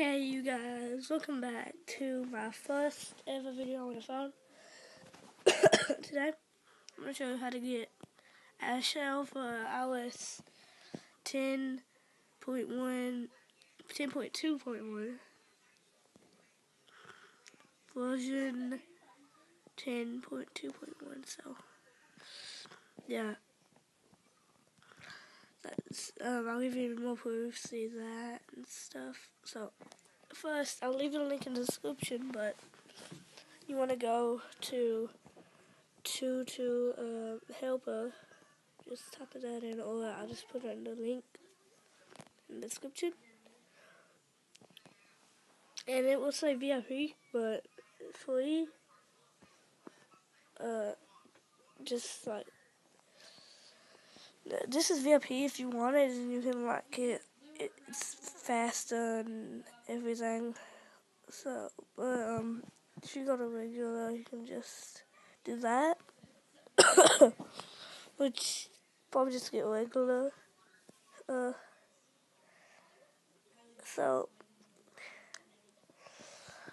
Okay, you guys, welcome back to my first ever video on the phone. Today, I'm going to show you how to get Airshou for iOS 10.1, 10.2.1, version 10.2.1, so, yeah. Um, I'll give you more proof, see that and stuff. So, first, I'll leave a link in the description, but you want to go to to to uh, helper. Just type that in, or I'll just put it in the link in the description. And it will say VIP, but free. Uh, just like this is VIP if you want it and you can like it. It's faster and everything. So, but um, if you go to regular, you can just do that. Which probably just get regular. Uh, so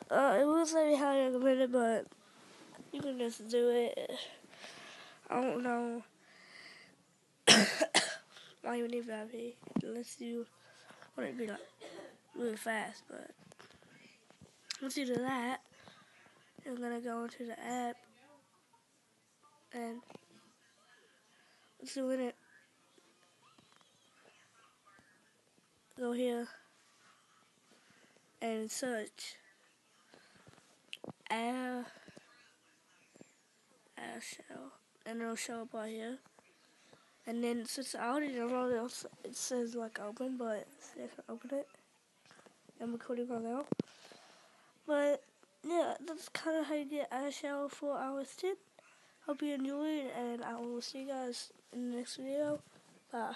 uh, it will say how you recommend it, but you can just do it. I don't know why you need VIP unless you want it to be like really fast, but once you do that, you're gonna go into the app and you're in it, go here and search air Airshou and it'll show up right here. And then since I already know it says like open, but I can open it. I'm recording right now. But yeah, that's kind of how you get Airshou for iOS 10. Hope you enjoyed, and I will see you guys in the next video. Bye.